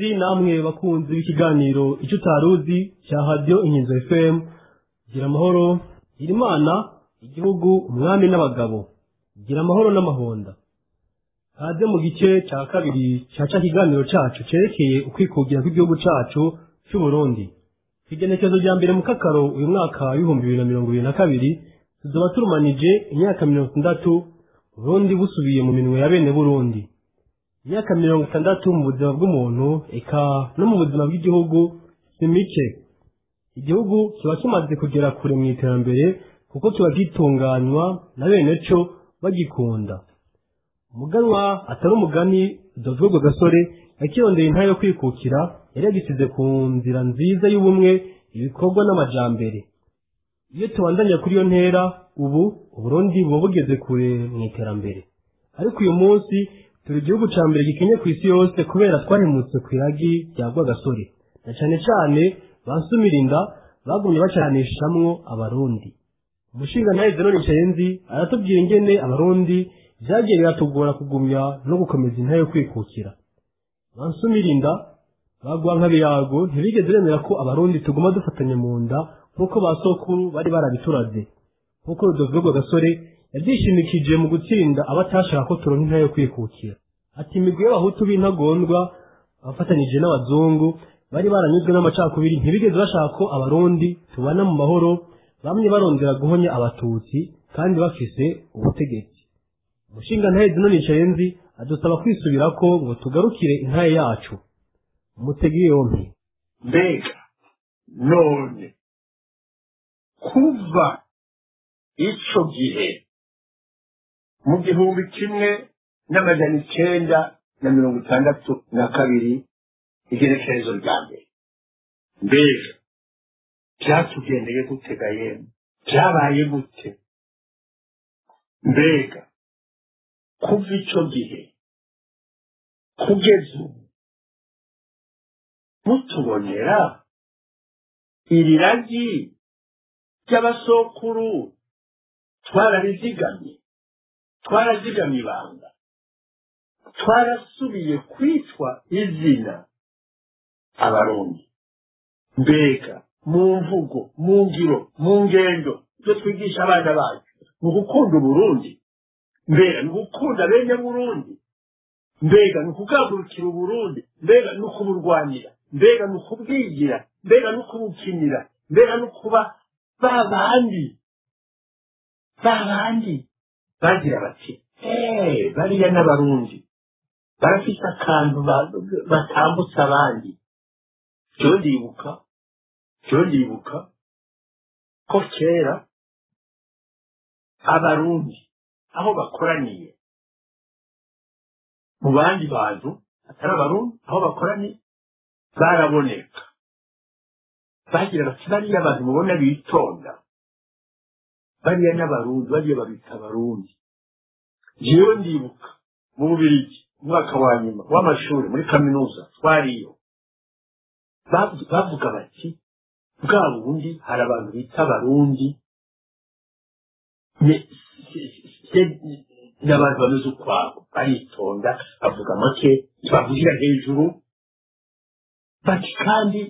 namwe bakunzi b'ikiganiro icyo utaruzi cya hadiyo inkinzo fm gira amahoro gira imana igihugu umwami n'abagabo. Gira amahoro n'amahonda. Kaze mu gice cya kabiri cya cya kiganiro cyacu cyerekeye ukwikugira kw'igihugu cyacu cy'u Burundi ku igenekezo rya mbere mu kakaro uyu mwaka w'ibihumbi bibiri na mirongo ibiri na kabiri tuzoba turumanije imyaka mirongo itandatu Burundi busubiye mu minwe ya bene Burundi. Imyaka mirongo itandatu mu buzima bw'umuntu eka no mu buzima bw'igihugu si mike. Igihugu kiba kimaze kugera kure mu iterambere kuko kiba gitunganywa na bene cyo bagikunda. Umuganwa atari umugani udavugwa gasore yakirondeye intare yo kwikukira yari yagisize ku nzira nziza y'ubumwe ibikorwa n'amajambere. Iyo tubandanya kuri iyo ntera ubu uburundi buba bugeze kure mu iterambere. Ariko uyu munsi turi igihugu cya mbere gikenye ku isi yose kubera twaremutse ku iragi rya rwagasore. Na cyane cyane basumirinda bagumye bacanishamwo abarundi. Umushinga ntahe zero nicayenzi aratubwira ingene abarundi byagiye biratugora kugumya no gukomeza intare yo kwikukira. Bansumirinda bagwa nk'abiyago ntibigeze bemera ko abarundi tuguma dufatanye mu nda nk'uko ba sokuru bari barabituraze. Nk'uko rudovugwa gasore yabyishimikije mu gutsinda abatashaka ko turonka intare yo kwikukira. Ati imigwi y'abahutu b'intagondwa abafatanyije n'abazungu bari baranyuzwe n'amacakubiri ntibigeze bashaka ko abarundi tubana mu mahoro bamwe barondera guhonya abatutsi kandi bafise ubutegetsi. Umushinga ntahe zino nicaye nzi adusaba kwisubirako ngo tugarukire intare yacu. Umutege yompi mbega! None kuva ico gihe mu gihumbi kimwe n'amajana icenda na mirongo itandatu na kabiri igerekerezo rya mbere. Mbega! Byatugendeye gutega yemwe byabaye gute? Mbega! Kuva ico gihe kugeza ubu mutubonera iri ragi ry'abasokuru twararizigamye. Twarazigamye ibanga twarasubiye kwitwa izina. Abarundi. Mbega mu mvugo mu ngiro mu ngendo ibyo twigisha abana bacu. Ni ugukunda uburundi. Mbega ni ugukunda bene burundi mbega ni ukugahagurukira uburundi. Mbega ni ukuburwanira mbega ni ukubwigira mbega ni ukubukinira mbega ni ukuba ba bandi ba bandi bagira bati eee bariya n'abarundi barafite akantu batambutsa abandi byo ndibuka byo ndibuka ko kera abarundi aho bakoraniye. Mu bandi bantu atari abarundi aho bakoraniye baraboneka. Bagira bati bariya abantu mubona bitonda. Bariya n'abarundi bariya babita abarundi. Jewe ndibuka mu bubirigi umwaka wa nyuma w'amashuri muri kaminuza twariyo. Bavuga bati bwa bundi hari abantu bita abarundi. N'abantu bameze ukwabo. Baritonda bavuga make bavugira hejuru. Bati kandi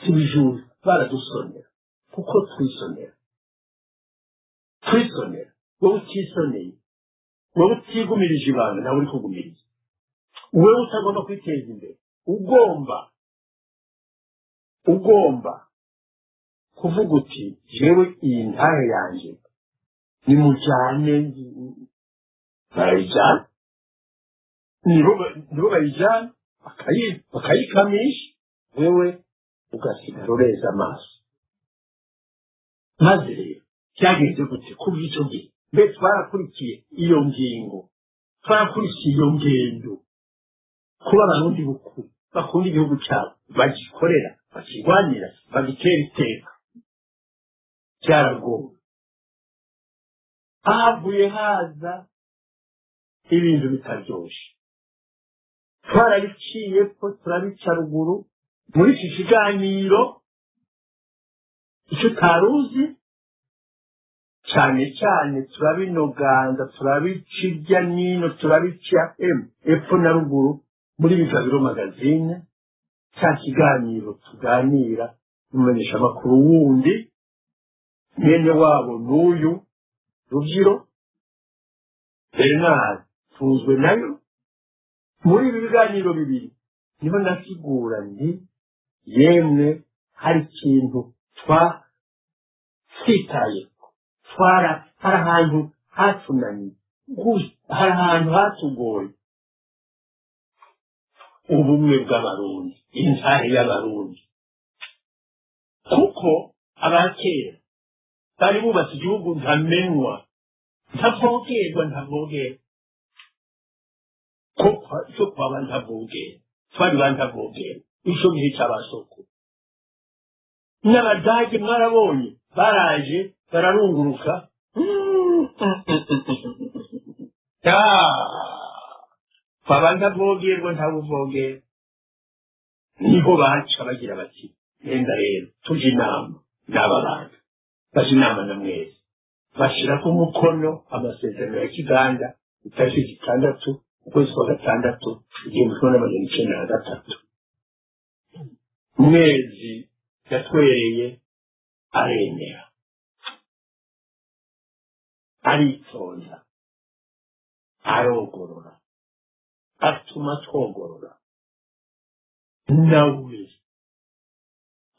si bijuru baradusonera kuko twisonera twisonera wowe utisoneye wowe utigumirije ibanga nawe uri kugumiriza wowe utagomba kwiteza imbere ugomba ugomba kuvuga uti jewe iyi ntahe yanjye nimujyane barayijyana nibo bayijyana bakayikamisha wewe ugasigara ureza amaso maze byagenze gute kuva icyo gihe mbe twarakurikiye iyo ngingo. Twarakurikiye iyo ngendo. Kuba abarundi bukuru bakunda igihugu cyabo bagikorera bakirwanira bagitera iteka. Byaragowe havuye haza ibintu bitaryoshe twarabiciye ko turabica ruguru muri iki kiganiro icyo utaruzi cyane cyane turabinoganza turabica irya nino turabica emu epfo na ruguru muri bigabiro magazine cya kiganiro tuganira n'umumenyesha amakuru wundi mwene wabo n'uyu rubyiro bernard tuzwe na yo. Muri ibi biganiro bibiri ni ho nasigura nti yemwe hari ikintu twasitaye twara hari ahantu hatunaniye hari ahantu hatugoye. Ubumwe bw'abarundi intahe y'abarundi. Kuko abakera bari bubatse igihugu ntamenwa ntavogerwa ntavogerwa ko cyo kwaba ntavogera twari ba ntavogera icyo gihe cy'abasoko n'abadage mwarabonye baraje bararunguruka twaba ntavogerwa ntavogera ni ho baca bagira bati genda rero tuje inama n'aba bantu baje inama na mwese bashyiraho umukono amasezerano ya kiganda itariki zitandatu ukwezi kwa gatandatu igihumbi kimwe n'amajana icyenda na gatatu mwezi yatwereye aremera aritonda arogorora atuma twogorora nawe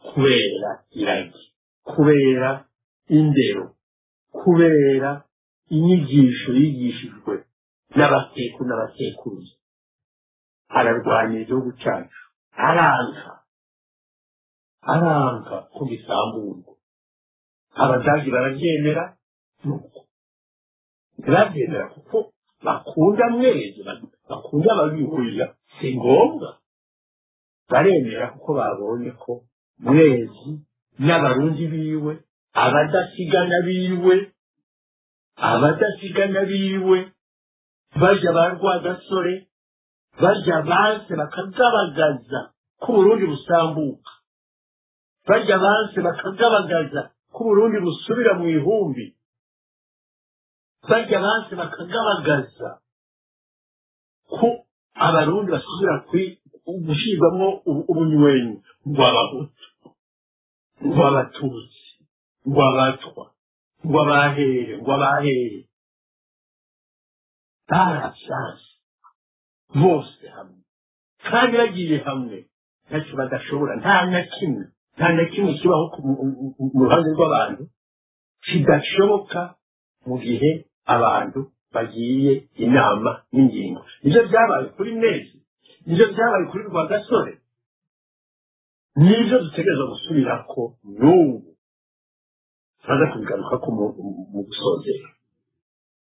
kubera iragi kubera indero kubera inyigisho yigishijwe n'abateku n'abatekuruza ararwanya igihugu cyacu aranka aranka ko gisamburwa abadage barabyemera nuko ntibabyemera kuko bakunda mwezi bakunda ababihurira si ngombwa baremera kuko babonye ko mwezi n'abarundi biwe abadasigana biwe abadasigana biwe bajya ba rwagasore bajya banse bakagabagaza ko uburundi busambuka bajya banse bakagabagaza ko uburundi busubira mu ihumbi bajya banse bakagabagaza ko abarundi basubira gushyirwamo ubunywenyu ngo abahutu ngo abatutsi ngo abatwa ngo abahere ngo abahere barabyanze bose hamwe kandi bagiye hamwe ntacyo badashobora nta na kimwe nta na kimwe kibaho mu ruhande rw'abantu kidashoboka mu gihe abantu bagiye inama n'ingingo. Nibyo byabaye kuri mezi. Nibyo byabaye kuri rwagasore. Nibyo dutegereza gusubira ko n'ubu. Turaza kubigaruka ko mu gusozera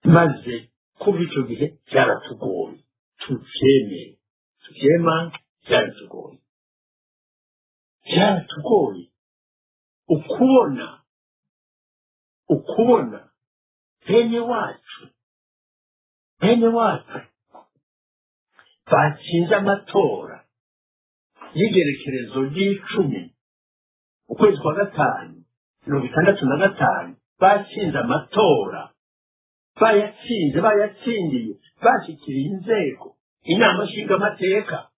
maze kuva icyo gihe byaratugoye. Tubyemeye tubyema byaratugoye. Byaratugoye. Ukubona. Ukubona bene wacu bene wacu batsinze amatora. Y'igerekerezo ry'icumi. Ukwezi kwa gatanu mirongo itandatu na gatanu batsinze amatora. Bayatsinze bayatsindiye. Bashyikiriye inzego inama nshingamateka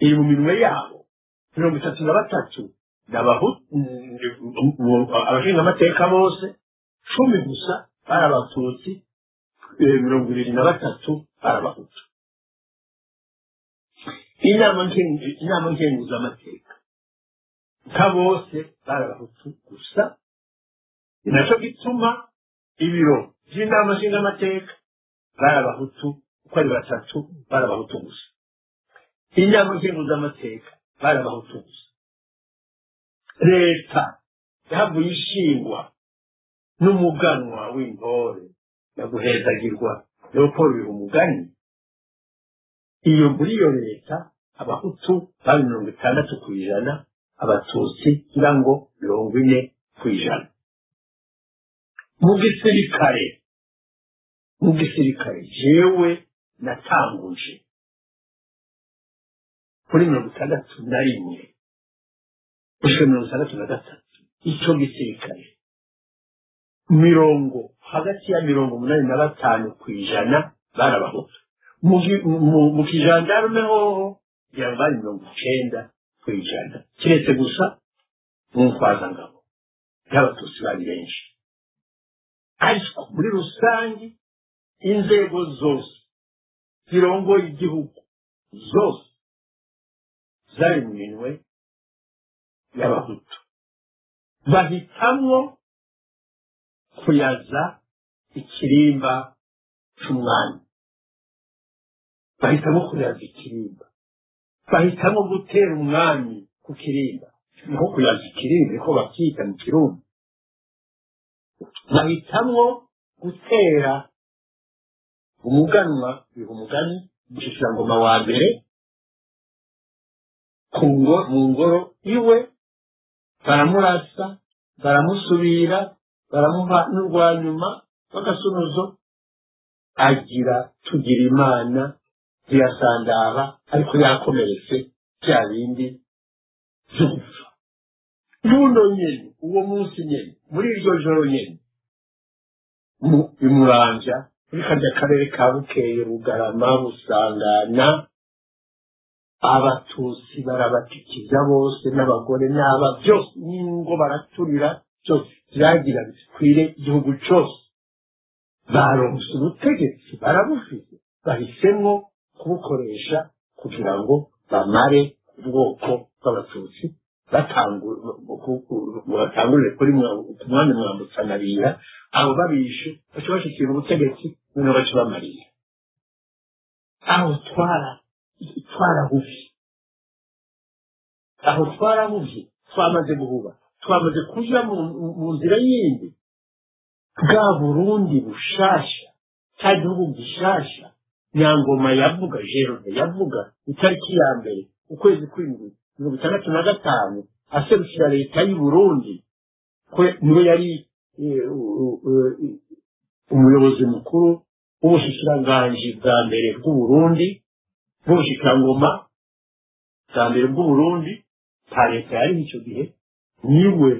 iri mu minwe yabo mirongo itatu na batatu abashingamateka bose. Cumi gusa bari abatutsi mirongo ibiri na batatu bari abahutu inama nkenguzamateka nka bose bari abahutu gusa. Ni na cyo gituma ibiro by'inama nshingamateka bari abahutu uko ari batatu bari abahutu gusa. Inama nkenguzamateka bari abahutu gusa. Leta yahavuye ishingwa n'umuganwa w'intore yaguhezagirwa leopold umugani iyo muri iyo leta abahutu bari mirongo itandatu ku ijana abatutsi ngira ngo mirongo ine ku ijana. Mu gisirikare mu gisirikare jewe natanguje. Kuri mirongo itandatu na rimwe gushika mirongo itandatu na gatatu icyo gisirikare mirongo hagati ya mirongo umunani na batanu ku ijana bari abahutu mu kijandarume hoho bari mirongo icyenda ku ijana. Keretse gusa mu ntwazangabo y'abatutsi bari benshi. Ariko muri rusange inzego zose zirongoye igihugu zose zari mu minwe y'abahutu. Bahitamwo kuyaza ikirimba cy'umwami bahitamo kuyaza ikirimba. Bahitamo gutera umwami ku kirimba. Niko kuyaza ikirimba niko babyita mu kirundi. Bahitamwo gutera umuganwa biha umugani ngoma wa mbere mu ngoro iwe baramurasa baramusubira baramuha n'urwa nyuma rw'agasunuzo agira tugira imana zirasandara ariko yakomeretse bya bindi byo gupfa n'uno nyene uwo munsi nyene muri iryo joro nyene mu- muri karya karere ka bukeye bugarama busangana abatutsi barabatikiza bose n'abagore n'aba byose n'ingo baraturira byose byagira bikwire igihugu cyose baronse ubutegetsi barabufite bahisemo kubukoresha kugira ngo bamare ubwoko bw'abatutsi batangu- batangurire kuri mwa- ku mwami mwambutsanabira abo babishe baca bashikira ubutegetsi noneho baca bamarira aho twara twarahuvye aho twarahuvye twamaze guhuba twamaze kuja mu nzira yindi. Bwa burundi bushasha cya gihugu gishasha nyangoma yavuga jerove yavuga itariki ya mbere ukwezi kw'indwi mirongo itandatu na gatanu aserukira leta y'u burundi ni we yari u- umuyobozi mukuru w'ubushikiranganji bwa mbere bw'uburundi bw'ubushikirangoma bwa mbere bw'uburundi nta leta yariho icyo gihe. Ni we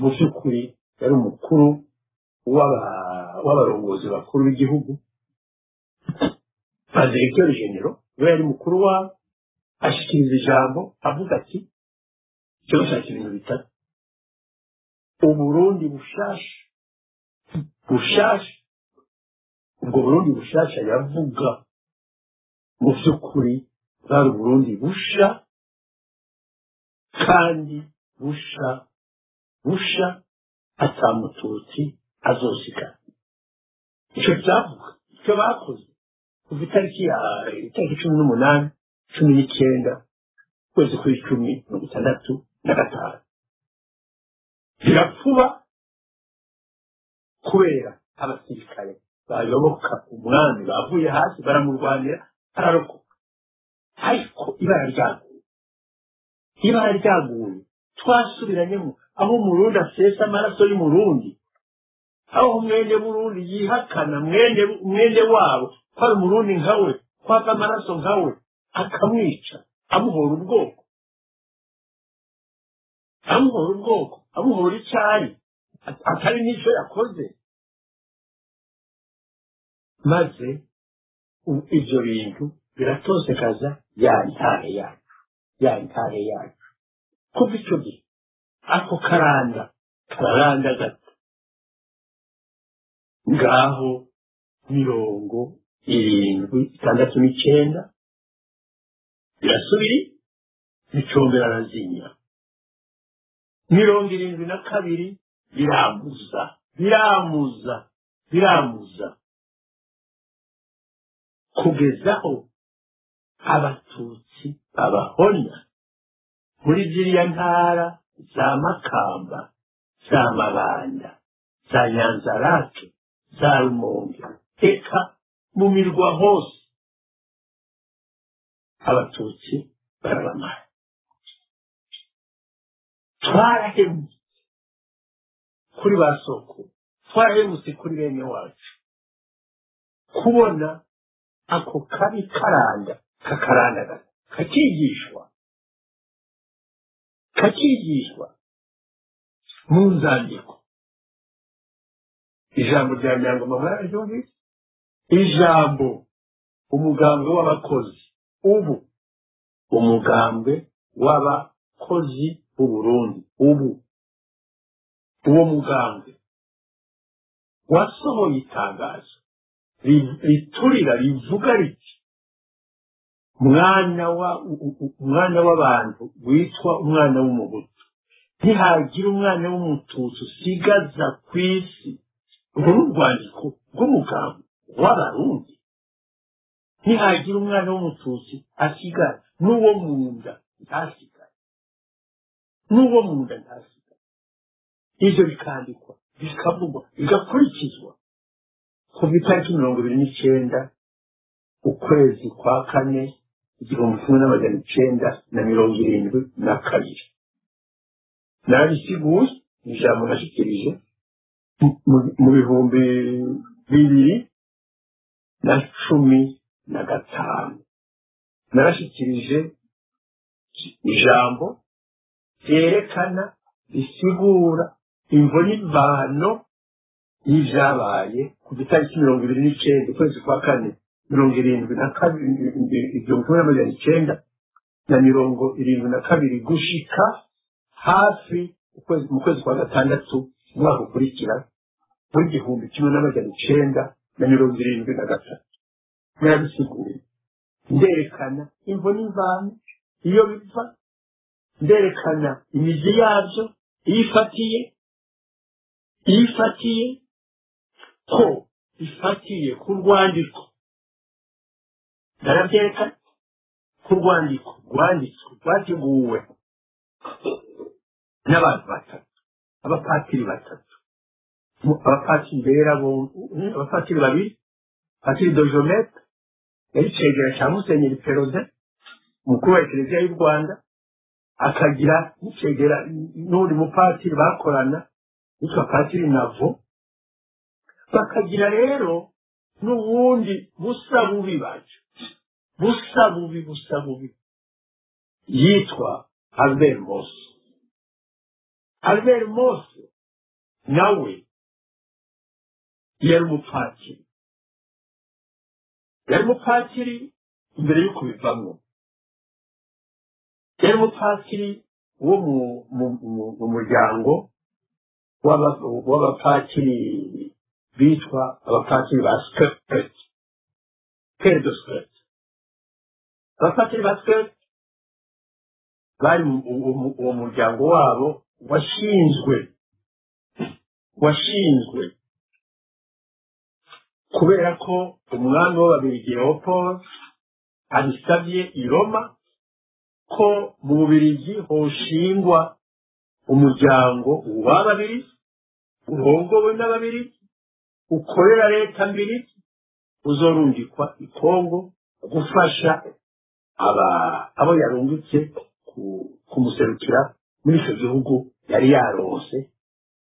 mu by'ukuri yari umukuru w'aba- w'abarongozi bakuru b'igihugu ba diregiteri genero we yari mukuru wabo ashyikiriza ijambo avuga ati cyo gushaka ibintu bitatu uburundi bushasha bushasha ubwo burundi bushasha yavuga mu by'ukuri bwari uburundi busha kandi busha busha atamututsi azosigara icyo byavuga icyo bakoze kuva itariki ya itariki cumi n'umunani cumi n'icyenda ukwezi kw'icumi mirongo itandatu na gatanu. Birapfuba kubera abasirikare bayoboka umwami bavuye hasi baramurwanira ararokoka ariko ibara ryaguye ibara ryaguye twasubiranyemo aho umurundi asesa amaraso y'umurundi. Aho mwene burundi yihakana mwene wabo. Ko ari umurundi nkawe ko ava amaraso nkawe akamwica amuhora ubwoko. Amuhora ubwoko amuhora icyari atari n'icyo yakoze. Maze ibyo bintu biratosekaza ya ntare yacu ya ntare yacu kuva icyo gihe ako karanda kararanda gato. Ngaho mirongo irindwi itandatu n'icyenda birasubiri bicombera arazinya mirongo irindwi na kabiri biramuza biramuza biramuza. Kugezaho abatutsi babahonya muri ziriya ntara za makamba za mabanda za nyanzarake za rumonge eka mu mirwa hose. Abatutsi barabamara twarahemutse kuri ba soko twarahemutse kuri bene wacu kubona ako kabi karanda kakarandagana kakigishwa. Kakigishwa mu nzandiko ijambo rya nyangoma mwararyumvise ijambo umuganga w'abakozi ubu umugambwe w'abakozi b'uburundi ubu uwo mugambwe wasohoye itangazo ri- riturira rivuga riti umwana w'abantu witwa umwana w'umuhutu. Ntihagira umwana w'umututsi usigaza ku isi. Uru ni urwandiko rw'umugambi w'abarundi. Ntihagira umwana w'umututsi asigara n'uwo mu nda ntasigare n'uwo mu nda ntasigare ibyo bikandikwa bikavugwa bigakurikizwa. Kuva itariki mirongo ibiri n'icyenda ukwezi kwa kane igihumbi kimwe n'amajana icyenda na mirongo irindwi na kabiri. Narabisiguye ni ijambo nashyikirije mu bihumbi bibiri na cumi na gatanu. Narashyikirije ijambo ryerekana risigura imvo n'imvano y'ibyabaye ku gitariki mirongo ibiri n'icyenda ukwezi kwa kane. Mirongo irindwi na kabiri igihumbi kimwe n'amajana icyenda na mirongo irindwi na kabiri gushika hafi mu kwezi kwa gatandatu umwaka ukurikira w'igihumbi kimwe n'amajana icyenda na mirongo irindwi na gatatu narabisiguye nderekana imvo n'imvano iyo biva nderekana imizi yabyo iyo ifatiye iyo ifatiye ko ifatiye ku rwandiko narabyerekana ku rwandiko rwanditswe. Rwateguwe. N'abantu batatu. Abapatiri batatu. Abapatiri bera abapatiri babiri patiri dojomete yari cegera cya musenyeri peroze umukuru wa ekereziya y'u rwanda akagira n'icegera n'undi mupatiri bakorana yitwa patiri navo. Bakagira rero n'ubundi busa bubi bacu busa bubi busa bubi yitwa albert mose albert mose nawe yari umupatiri yari umupatiri imbere yo kubivamo yari umupatiri wo mu, mu, mu, mu muryango w'aba- w'abapatiri bitwa abapatiri ba skirt pere de skirt abapatiri ba skirt bari uwo mu- uwo muryango wabo washinzwe washinzwe kubera ko umwami w'ababirigi leopold abisabye i roma ko mu bubirigi hoshingwa umuryango w'ababiri urongowe n'ababiri ukorera leta mbiri uzorungikwa i kongo gufasha abo yarungitse ku- kumuserukira muri icyo gihugu yari yaronse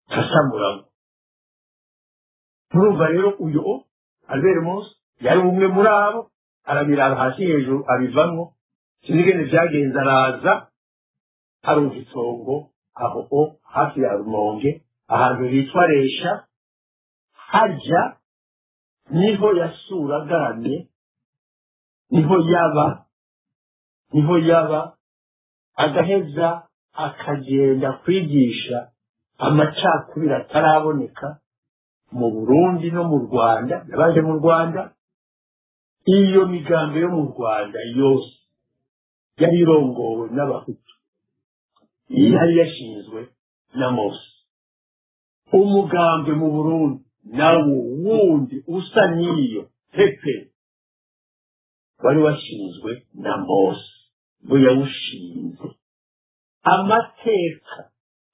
asamuramo murumva rero uyu albert mose yari umwe muri abo arabiraba hasi hejuru abivamo sinigene byagenze araza arumva itongo aho hafi ya rumonge ahantu hitwa hajya ni ho yasura agamye ni ho yaba ni ho yaba agaheza akagenda kwigisha amacakubiri ataraboneka mu burundi no mu rwanda. Yabaje mu rwanda iyo migambi yo mu rwanda yose yari irongowe n'abahutu. Yari yashinzwe na mose. Umugambi mu burundi nawo wundi usa n'iyo pepe. Wari washinzwe na mose ngo yawushinze. Amateka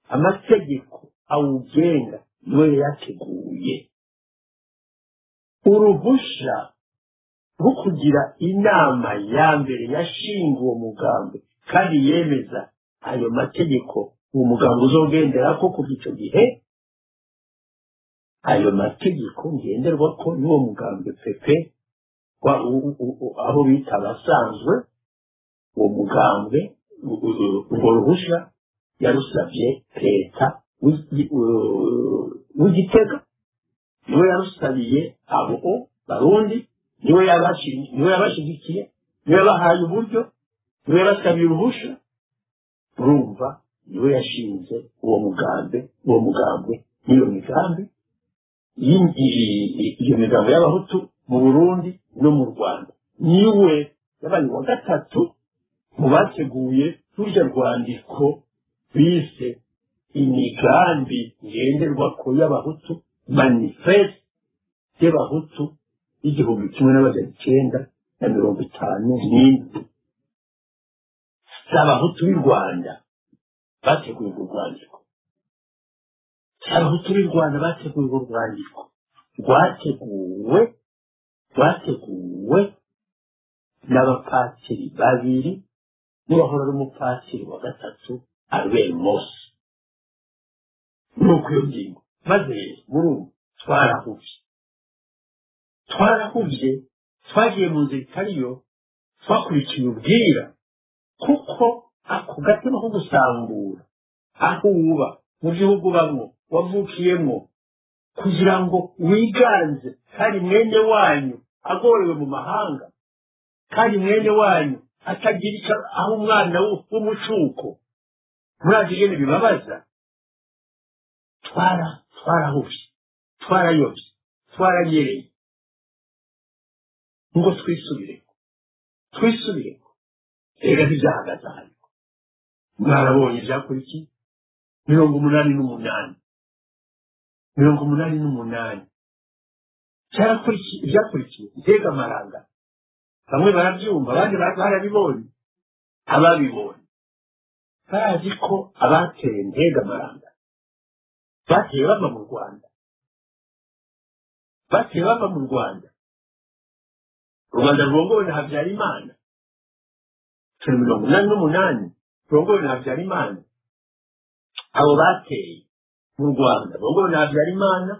amategeko awugenga ni we yateguye. Uruhusha rwo kugira inama ya mbere yashinga uwo mugambi kandi yemeza ayo mategeko uwo mugambi uzogendera ko kuva icyo gihe ayo mategeko ngenderwa ko y'uwo mugambi pepe abo bita abasanzwe uwo u- urwo ruhusha yarusabye leta w'igitega. Niwe yarusabiye abo barundi ni we yabashyigikiye ni we yabahaye uburyo ni we yabasabiye uruhusha urumva ni we yashinze uwo mugambi uwo mugambwe n'iyo migambi. Iyo migambo y'abahutu mu burundi no mu rwanda. Niwe yabaye uwa gatatu mu bateguye rurya rwandiko bise imigambi ngenderwako y'abahutu manifeste y'abahutu y'igihumbi kimwe n'amajana icyenda na mirongo itanu n'indwi. Si abahutu b'i rwanda bateguye urwo rwandiko. Abahutu b'i rwanda bateguye urwo rwandiko. Rwateguwe rwateguwe n'abapatiri babiri n'uwahora ari umupatiri wa gatatu albert mose nuko iyo ngingo maze rero murumva twarahuvye. Twarahuvye twagiye mu nzira itariyo twakurikiye ubwira kuko ako gatima ko gusambura aho uba mu gihugu ubamwo wavukiyemwo kugira ngo wiganze. Kandi mwene wanyu agorewe mu mahanga. Kandi mwene wanyu atagira icyo aho umwana w'umucuko. Murazi ingene bibabaza? Twara twarahuvye twarayobye twaranyereye. Ngo twisubireko twisubireko. Rega ntibyahagaze hano mwarabonye ibyakurikiye mirongo umunani n'umunani. Mirongo umunani n'umunani ibyakurikiye mbega amaranga bamwe barabyumva abandi ba- barabibonye ababibonye bazi ko abateye mbega amaranga bateye bava mu rwanda bateye bava mu rwanda u rwanda rwongowe na habyarimana turi mirongo inani n'umunani rwongowe na habyarimana abo bateye mu rwanda bongowe na habyarimana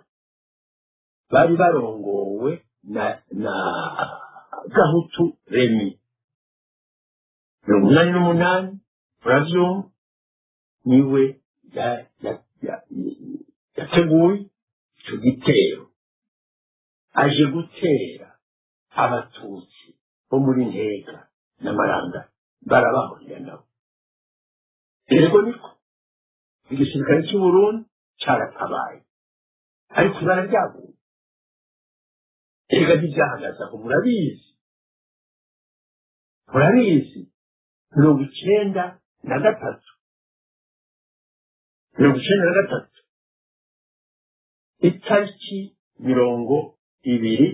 bari barongowe na na gahutu remi. Mirongo inani n'umunani murabyumva ni we ya- ya- ya- yateguye icyo gitero aje gutera abatutsi bo muri ntega n'amaranga barabahurira nabo. Rero niko. Igisirikare cy'u Burundi cyaratabaye ariko ibara ryaguye erega ntibyahagaze aho murabizi murabizi mirongo icyenda na gatatu mirongo icyenda na gatatu itariki mirongo ibiri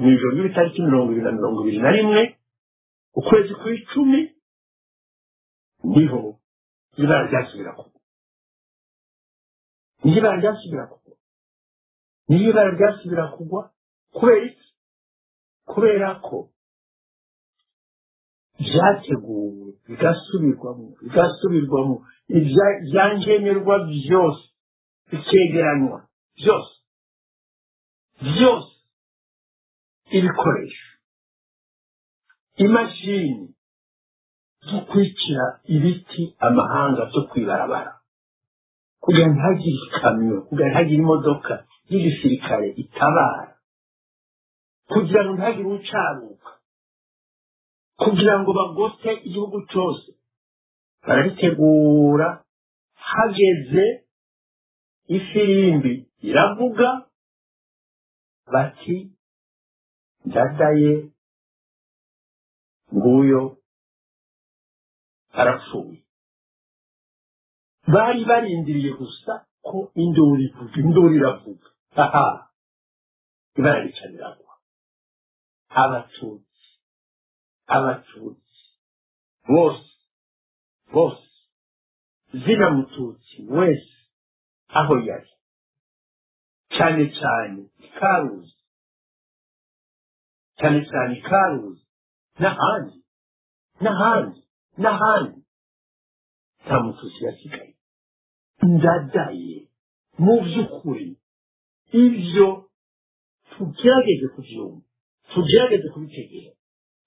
mu ijoro ry'itariki mirongo ibiri na mirongo ibiri na rimwe ukwezi kw'icumi ni ho ibara ryasubira kugwa ni ho ibara ryasubira kugwa ni ho ibara ryasubira kugwa kubera iki kubera ko. Byateguwe bigasubirwamo bigasubirwamo ibya- ibyankenerwa byose bikegeranywa byose byose ibikoresho imashini zo kwicira ibiti amahanga byo kwibarabara kugira ngo ntihagire ikamyo kugira ngo ntihagire imodoka y'igisirikare itabara. Kugira ngo ntihagire ucaruka. Kugira ngo bagote igihugu cyose. Barabitegura. Hageze ifirimbi iravuga bati ndadaye nguyo arapfuye. Bari barindiriye gusa ko induru ivuga induru iravuga aha ibara rica abatutsi abatutsi bose bose zina mututsi wese aho yari cyane cyane ikaruzi cyane cyane ikaruzi n'ahandi n'ahandi n'ahandi nta mututsi yasigaye ndadaye mu by'ukuri ibyo tugerageze kubyumva tugerageze kubitegera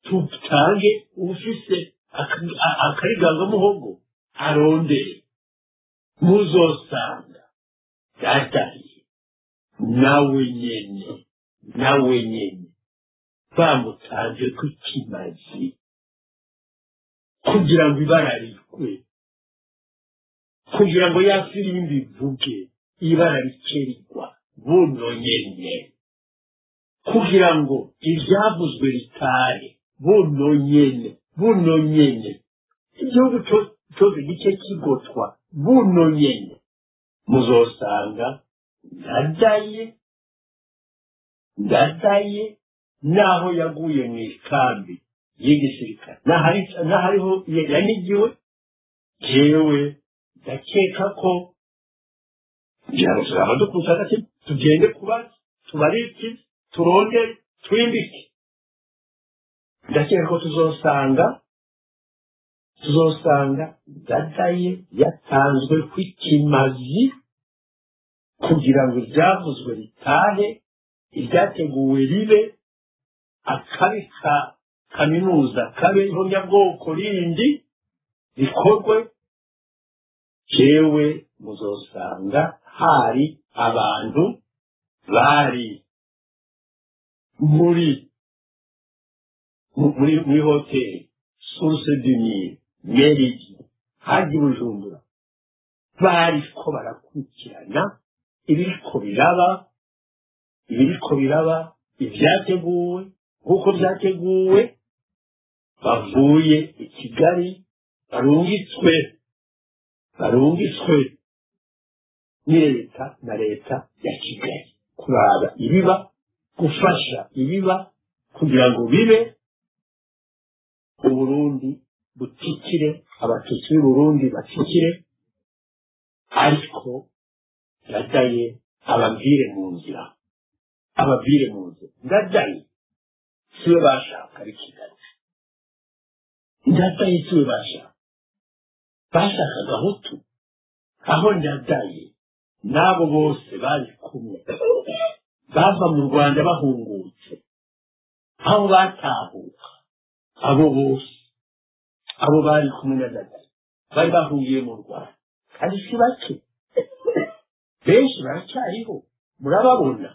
tutange ufise aka- a- akarigangamuhogo arondere muzosanga dadaye nawe nyene nawe nyene bamutanze ko ikimazi kugira ngo ibara rigwe kugira ngo ya firimbi ivuge ibara rike rigwa buno nyene kugira ngo ibyavuzwe ritahe buno nyene buno nyene igihugu cyo- cyose gice kigotwa buno nyene muzosanga ndadaye ndadaye naho yaguye mu ikambi y'igisirikare. N'ahari- n'ahariho yanigiwe jewe ndakeka ko ngira ngo tuzaba dukusa gake tugende kubaza tubariki turondere twimbike ndakeka ko tuzosanga tuzosanga dadaye yatanzwe kw'ikimazi kugira ngo ibyavuzwe bitahe ibyateguwe ribe akabi ka kaminuza kabe ihonyabwoko rindi rikorwe jewe muzosanga hari abantu bari muri mu- muri muri hoteli source du Nil merigi haji bujumbura. Bariko barakurikirana ibiriko biraba ibiriko biraba ibyateguwe nk'uko byateguwe bavuye i kigali barungitswe. Barungitswe ni leta na leta ya kigali kuraba ibiba gufasha ibiba kugira ngo bibe. Uburundi butikire abatutsi b'uburundi batikire ariko ndadaye ababwire mu nzira. Ababwire mu nzira. Ndadaye siwe bashaka ari kigali ndadaye siwe bashaka. Bashakaga hutu aho ndadaye n'abo bose bari kumwe bava mu rwanda bahungutse aho batahuka abo bose abo bari kumwe na ndadaye bari bahungiye mu rwanda kandi si bake benshi baracyariho murababona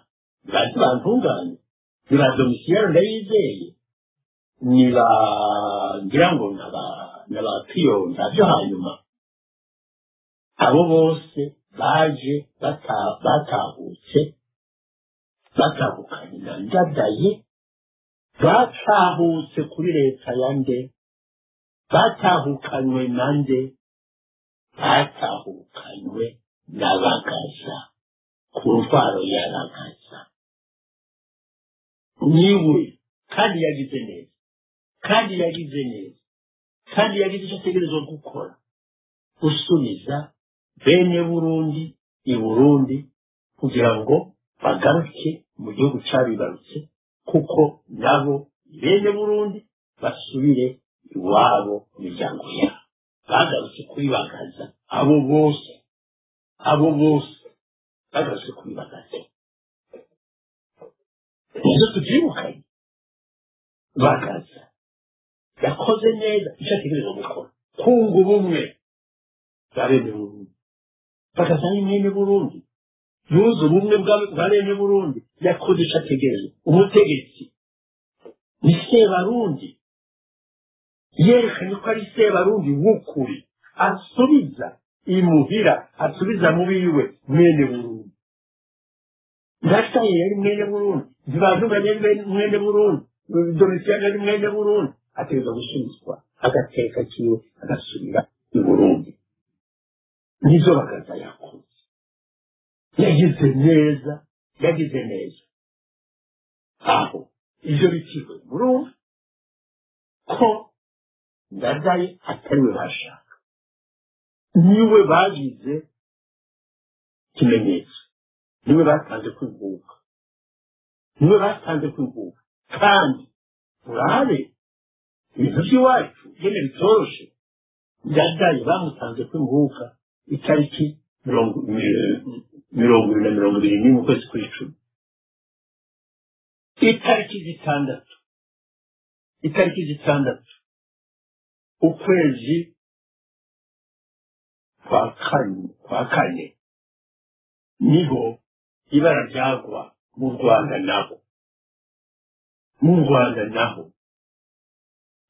bazi bantunganye ni ba domisiyano ndayizeye ni ba ngira ngo na ba piyoni na byo hanyuma abo baje bata- batahutse batahukanye na ndadaye batahutse kuri leta ya nde batahukanywe na nde batahukanywe na bagaza ku ntwaro ya bagaza ni we kandi yagize neza kandi yagize neza kandi yagize icyo ategerezwa gukora gusubiza bene burundi i burundi kugira ngo bagaruke mu gihugu cyabibarutse kuko nabo bene burundi basubire iwabo mu miryango yabo. Bagarutse kuri bagaza abo bose abo bose. Bagarutse kuri bagaza nizo tubyibukanye bagaza yakoze neza. Icyo ategereza gukora kunga ubumwe bwa bene burundi. Bagaza ni mwene burundi. Yuze ubumwe bwa- bwa bene burundi. Yakoze icyo ategereza umutegetsi. Ni sebarundi. Yerekanye ko ari sebarundi w'ukuri. Asubiza imuhira asubiza mu biwe mwene burundi. Ndataye yari mwene burundi. Ntibazunganye mwene burundi. Domisiyani yari mwene burundi. Ategereza gusubizwa agateka kiwe agasubira i burundi. Nizo bagaza yakoze. Yagize neza yagize neza. Aho ibyo bikirwe burundu ko ndadaye atariwe bashaka. Niwe bagize ikimenyetso. Niwe batanze kwivuka niwe batanze kwivuka kandi urabe ibintu by'iwacu nyine bitoroshe ndadaye bamutanze kwivuka itariki mirongo ibiri na mirongo ibiri n'imwe ukwezi kw'icumi. Itariki zitandatu. Itariki zitandatu. Ukwezi kwa kane. Niho ibara ryagwa mu rwanda naho. Mu rwanda naho.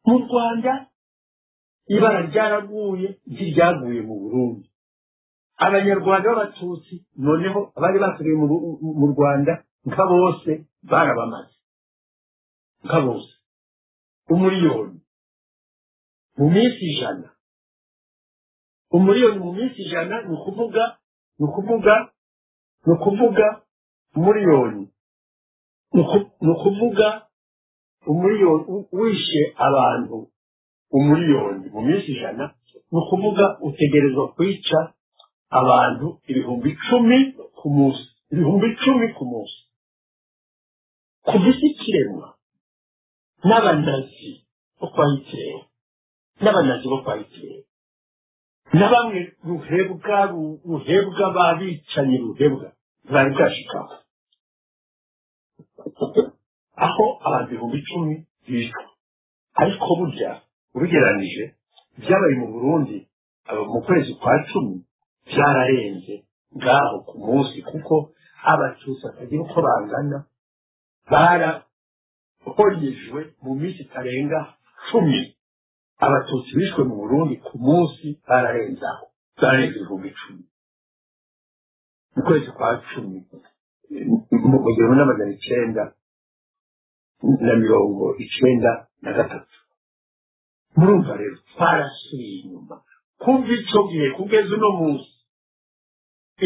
Mu rwanda ibara ryaraguye ntiryaguye mu burundi. Abanyarwanda b'abatutsi noneho abari basigaye mu rwanda nka bose barabamaze. Nka bose. Umuriyoni. Mu minsi ijana. Umuriyoni mu minsi ijana ni ukuvuga ni ukuvuga ni ukuvuga umuriyoni. Ni ukuvuga umuriyoni wishe abantu. Umuriyoni mu minsi ijana. Ni ukuvuga utegerezwa kwica abantu ibihumbi icumi ku munsi. Ibihumbi icumi ku munsi. Kuva isi ikiremwa n'abanazi bo kwa hitireri n'abanazi bo kwa hitireri na bamwe ruhebwa ru- ruhebwa babicanyi ruhebwa bari bwashikaho. Aho abantu ibihumbi icumi bicwa ariko burya ubigeranije byabaye mu burundi mu kwezi kwa cumi byararenze ngaho ku munsi kuko abatutsi batagira uko bangana barahonyejwe mu minsi itarenga cumi abatutsi bishwe mu burundi ku munsi bararenze aho bararenze ibihumbi icumi mu kwezi kwa cumi mu gihumbi n'amajana icyenda na mirongo icyenda na gatatu. Murumva rero twarasubiye inyuma kumva icyo gihe kugeza uno munsi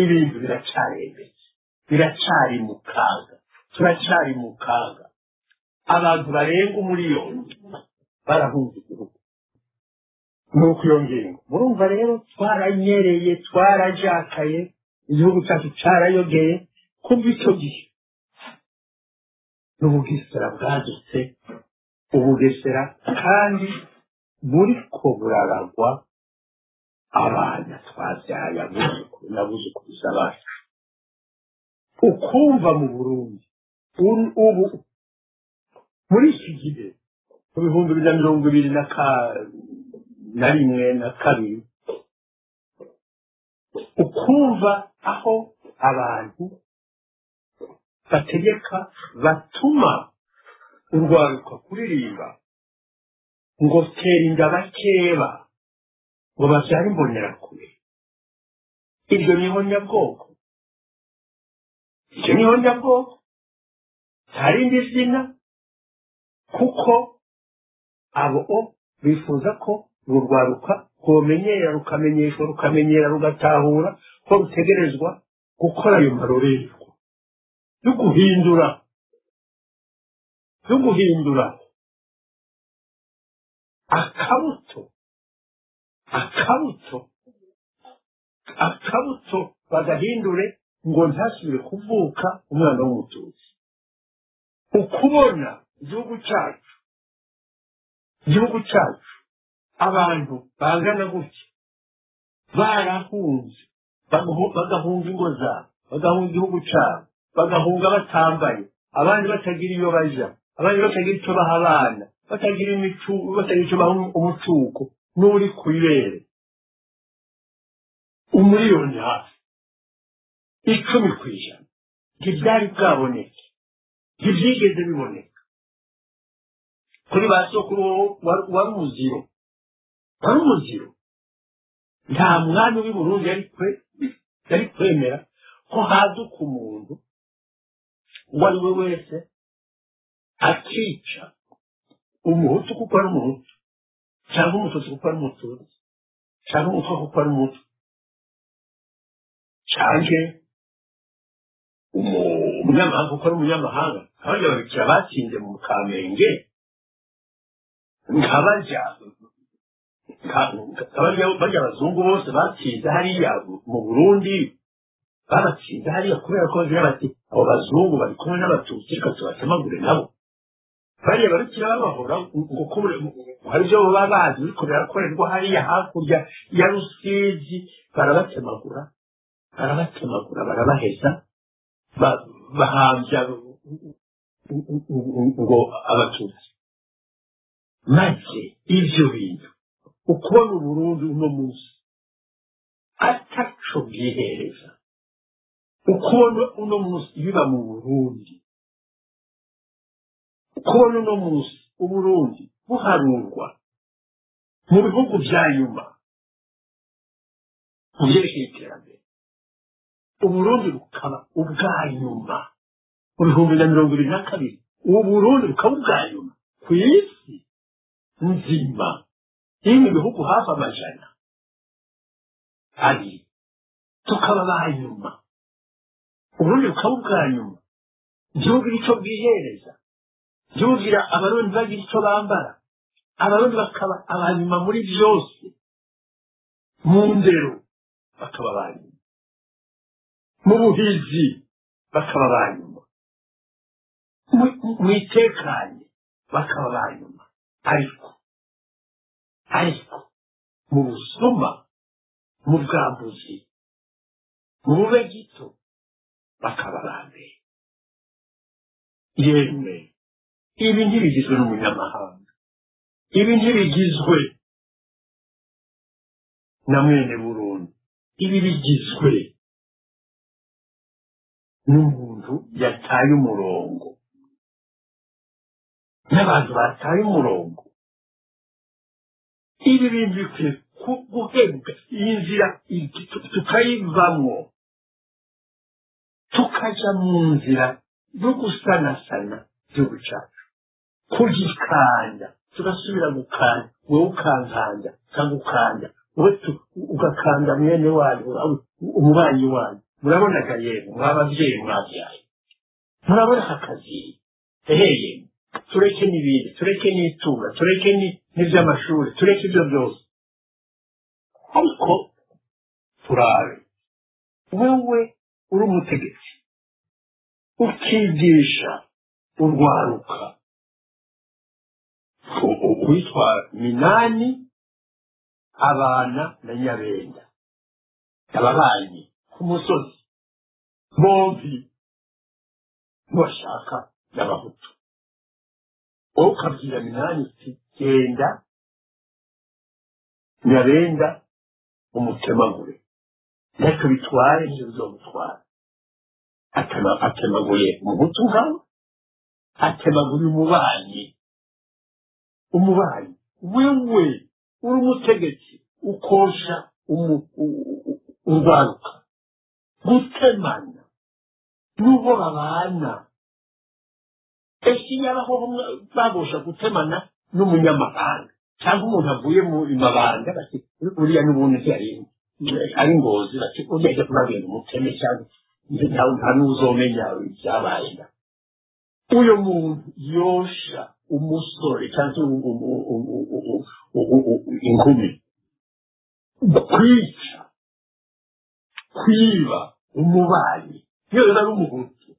ibintu biracarembetse biracari mu kaga. Turacari mu kaga. Abantu barenga umuriyoni barahunze igihugu. Nuko iyo ngingo murumva rero twaranyereye twarajakaye igihugu cyacu carayogeye kumva icyo gihe n'ubugesera bwadutse ubugesera kandi buriko buraragwa abana twabyaye abuzukuru n'abuzukuruza bacu ukumva mu burundi uru- ubu muri iki gihe mu bihumbi bibiri na mirongo ibiri na rimwe na kabiri ukumva aho abantu bategeka batuma urwaruka kuririmba ngo tera inda bakeba ngo babyare imbonerakure iryo ni ho nyabwoko. Iryo ni ho nyabwoko. Nta rindi zina kuko abo bifuza ko urwaruka rwomenyera rukamenyeshwa rukamenyera rugatahura ko rutegerezwa gukora ayo marorerwa. Yo guhindura yo guhindura akabuto akabuto akabuto bagahindure ngo ntasubire kuvuka umwana w'umututsi ukubona igihugu cyacu. Igihugu cyacu. Abantu bangana gutya. Barahunze. Bagahu- bagahunga ingo zabo. Bagahunga igihugu cyabo bagahunga batambaye abandi batagira iyo baja abandi batagira icyo baha abana batagira batagira icyo baha umucuko n'uri ku ibere umuriyoni hafi. Icumi ku ijana. Ntibyari bwaboneke. Ntibyigeze biboneka. Kuri ba sokuru wari umuziro. Wari umuziro. Nta burundi yari kwe- yari kwemera ko haduka umuntu uwo ari we wese akica umuhutu kuko ari umuhutu cyangwa umututsi kuko ari umututsi cyangwa umutwa kuko ari umutwe cyangwa umu- umunyamahanga kuko ari umunyamahanga abandi babikira batsinze mu kamenge nk'abarya abarya barya abazungu bose batsinze hariya mu burundi babatsinze hariya kubera ko bagira bati abo bazungu bari kumwe n'abatutsi reka tubatemagure nabo bariya babikira babahora hari ibyo baba bazi biriko birakorerwa hariya hakurya ya rusizi barabatemagura barabatemagura barabaheza ba- bahambya ngo abatutsi maze ibyo bintu ukubona uburundi uno munsi ataco bwihereza ukubona uno munsi biba mu burundi ukubona uno munsi uburundi buharurwa mu bihugu bya nyuma mu byerekeye iterambere uburundi bukaba ubwa nyuma mu bihumbi na mirongo ibiri na kabiri ubu burundi bukaba ubwa nyuma ku isi nzima. Y'ibindi bihugu hafi amajana abiri tukaba ba nyuma uburundi bukaba ubwa nyuma igihugu icyo bwihereza igihugu abarundi bagira icyo bambara abarundi bakaba abanyuma muri byose mu ndero bakaba abanyuma mu buhizi bakaba abanyuma mu itekanye bakaba abanyuma ariko ariko mu busuma mu bwambuzi mu bube gito bakaba abambere yemwe ibi ntibigizwe n'umunyamahanga ibi ntibigizwe na mwene burundi ibi bigizwe n'umuntu yataye umurongo n'abantu bataye umurongo ibi bintu bikwiye guhembwa iyi nzira tukayivamo tukajya mu nzira yo gusanasana igihugu cyacu kugikanda tugasubira gukanda wowe ukankanda cyangwa ukanda wowe ugakanda mwene wanyu umubanyi wanyu murabonaga yemwe mw'ababyeyi mwabyaye murabona aka kazi eheye tureke n'ibindi tureke n'itunga tureke n'iby'amashuri tureke ibyo byose ariko turabe wowe uri umutegetsi ukigisha urwaruka. Witwa minani abana na nyabenda. Ababanyi ku musozi. Bombi ntibashaka n'abahutu. Wowe ukabwira minani uti genda nyabenda umutemagure ntacyo bitwaye ibyo bizomutwara atemaguye umuhutu nkawe atemaguye umubanyi umubanyi wewe uri umutegetsi ukosha urwaruka gutemana n'ubwo babana ese yabaho babosha gutemana n'umunyamahanga cyangwa umuntu avuye mu mabanga bati uriya n'ubundi ntiyari ari ngozi bati ujya kubabwira umuteme cyangwa nta n'uzomenya ibyabaye uyu muntu yosha umusore cyangwa inkumi kwica kwiba umubanyi rero ari umuhutu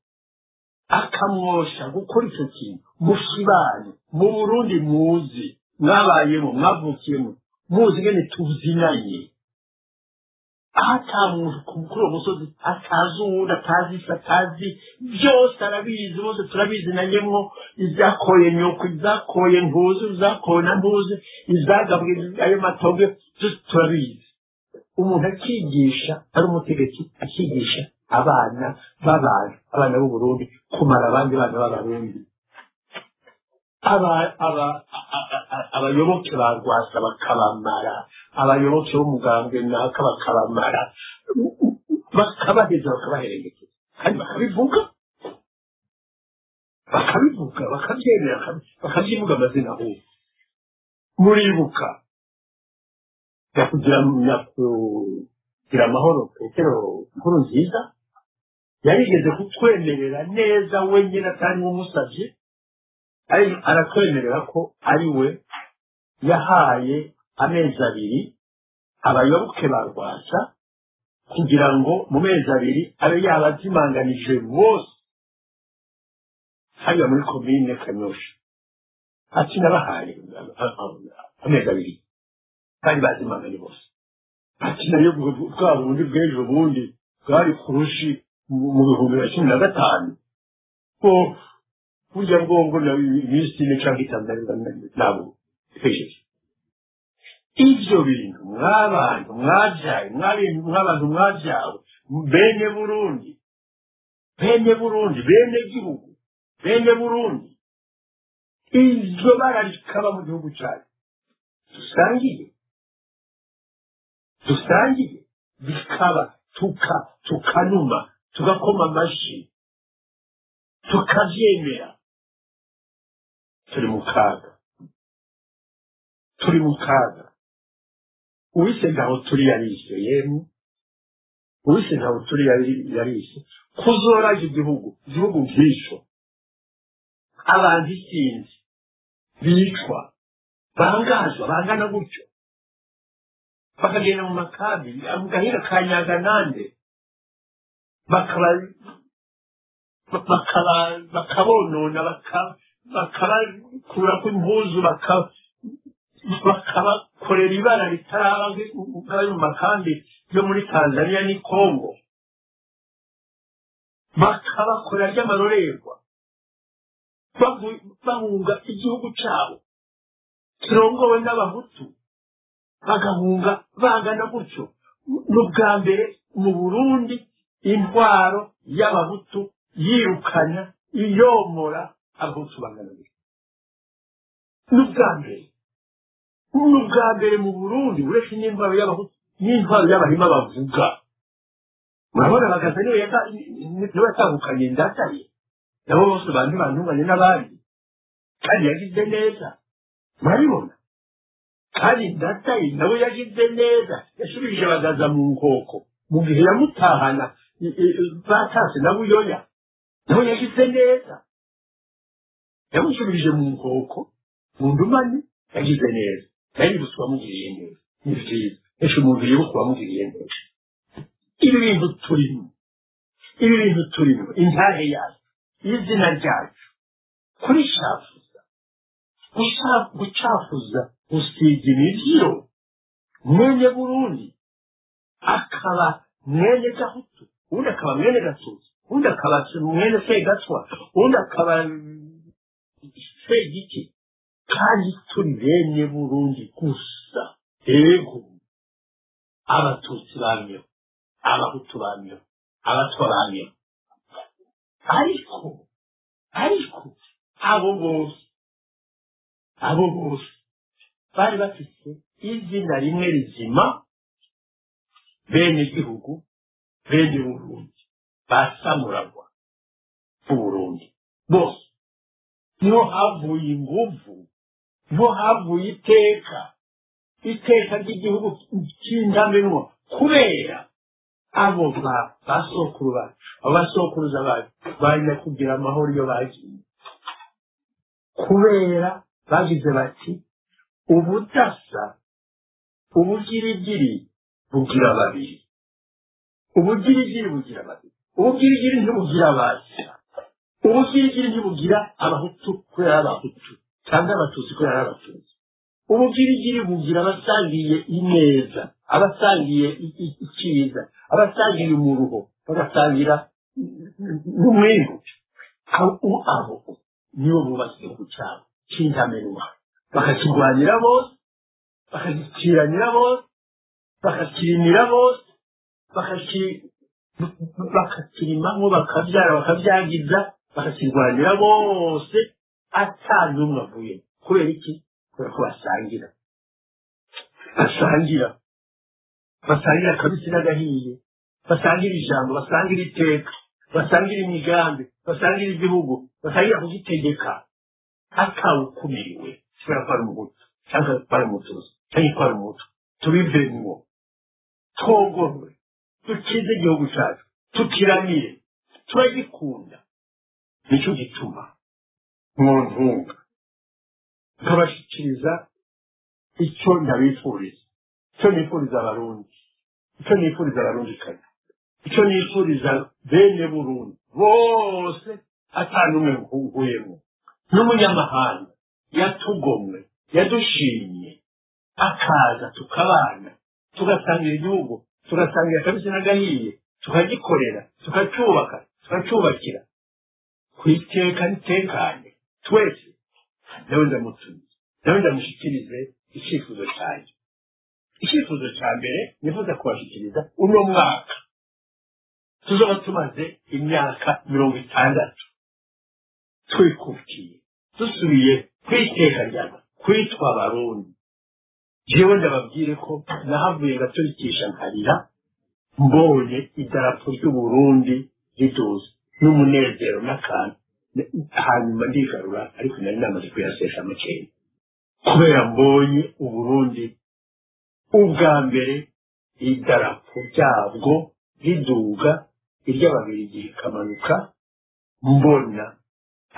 akamwosha gukora icyo kintu mushibane mu burundi muzi mwabayemo mwavukiyemo muzi ngene tuzinanye aho ata muntu kuri uwo musozi atazi uwundi atazi isi atazi byose arabizi bose turabizinanyemo izakoye nyoko izakoye ntuzi izakoye na ntuzi izagabuye ayo matongo turabizi. Umuntu akigisha ari umutegetsi akigisha abana b'abantu abana b'uburundi kumara abandi bana b'abarundi. Abayoboke ba rwasa bakabamara abayoboke b'umugambwe naka bakabamara bakabaheza bakabaherekeza kandi bakabivuga bakabivuga bakabyemera bakabyivuga amazina ahubwo muribuka nyakugira amahoro petero nkuru nziza yarigeze kutwemerera neza wenyine atari nk'umusabye aratwemerera ko ari we yahaye amezi abiri abayoboke ba rwasa kugira ngo mu mezi abiri abe yaba azimanganije bose. Hariya muri komine kanyosha. Ati nabahaye amezi abiri. Kandi bazimanganye bose. Ati na yo bwa bundi bw'ejo bundi bwari kurushi mu bihumbi na cumi na gatanu. Ko burya bwongo iminsi ine cyangwa itandatu ntabwo ifesheje ibyo bintu mwabantu mwabyaye mw'abantu mwabyawe bene burundi bene burundi bene gihugu bene burundi iryo bara rikaba mu gihugu cyacu dusangiye dusangiye bikaba tuka tukanuma tugakoma amashyi tukabyemera turi mu kaga turi mu kaga uwise ntaho turi yarishe yemwe uwise ntaho turi yari- yarishe kuzoraje igihugu igihugu nk'icyo abantu isinzi bicwa bangazwa bangana gutyo bakagenda mu makambi mu gahera ka nyaganande bakaba- bakaba- bakabonona baka- bakabakurako impuzu baka- bakabakorera ibara ritaraba nk'ayo mu makambi yo muri tanzania n'i kongo bakabakorera ry'amarorerwa bahunga igihugu cyabo kirongowe n'abahutu. Bagahunga bangana gutyo. Ni ubwa mbere mu burundi intwaro y'abahutu yirukana iyomora bangana gutyo ni. Ubwa mbere ni ubwa mbere mu burundi uretse n'intwaro y'abahutu n'intwaro y'abahima bavuga murabona bagaza ni we yata- ni we yatandukanye ndataye nabo bose bandi bantunganye n'abandi kandi yagize neza murabibona kandi ndataye nawe yagize neza yasubije bagaza mu nkoko mu gihe yamutahana batase na buyoya nawe yagize neza yamusubirije mu nkoko mu ndumane yagize neza. Yayibutse uwamugiriye neza ni byiza ese umuntu yibuka uwamugiriye neza ibi bintu turimo. Ibi bintu turimo. Intahe yacu. Izina ryacu. Kurishafuza gucafuza gusiga imiviro mwene burundi. Akaba mwene gahutu. Undi akaba mwene gatutsi undi akaba mwene segatwa undi akaba segiki kandi turi bene burundi gusa ego. Abatutsi bamyo abahutu bamyo abatwa bamyo ariko ariko abo bose abo bose bari bafite izina rimwe rizima bene gihugu bene burundi basamuragwa b'uburundi bose. Ni ho havuye inguvu ni ho havuye iteka. Iteka ry'igihugu cy'indamenwa kubera abo ba basokuru bacu. Abo basokuruza bacu bajya kugira amahoro iyo bagiye. Kubera bagize bati ubudasa ubugirigiri bugira babiri ubugirigiri bugira babiri ubugirigiri ntibugira abasi ubugirigiri ntibugira abahutu kubera ari abahutu cyangwa abatutsi kubera ari abatutsi ubugirigiri bugira abasangiye ineza abasangiye icyiza abasangiye umuruho bagasangira n'umwimbu abo abo nibo bubatse igihugu cyabo cy'intamenwa bakakirwanira bose bakagikiranira bose bakakirimira bose bakaki- bakakirimamo bakabyara bakabyagiza bakakirwanira bose atanumwe avuye kubera iki kubera ko basangira basangira basangira akabisi n'agahiye basangira ijambo basangira iteka basangira imigambi basangira igihugu basangira kugitegeka atawukumiriwe kubera ko ari umuhutu cyangwa ko ari umutuzi cyangwa ko ari umutu tubivemwo twogorwe dukize igihugu cyacu tukiramire turagikunda ni cyo gituma mwontunga nkabashyikiriza icyo ndabifuriza icyo nifuriza abarundi icyo nifuriza abarundi kazi icyo nifuriza bene burundi bose atanumwe nkuyemo n'umunyamahanga yatugomwe yadushimye akaza tukabana tugasangira igihugu tugasangira akabisi n'agahiye tukagikorera tukacyubaka tukacyubakira ku iteka n'itekane twese nawe ndamutumiye nawe ndamushyikirize icyifuzo cyanjye. Icyifuzo cya mbere nifuza kubashyikiriza uno mwaka. Tuzaba tumaze imyaka mirongo itandatu. Twikukiye dusubiye ku iteka ryawe kwitwa abarundi. Jewe ndababwire ko nahavuye gaturikisha nkarira mbonye idarapo ry'uburundi riduze. N'umunezero n'akantu. Hanyuma ndigarura ariko nari namaze kuyasesha amakenga kubera mbonye uburundi ubwa mbere idarapo ryabwo riduga iry'ababirigi rikamanuka mbona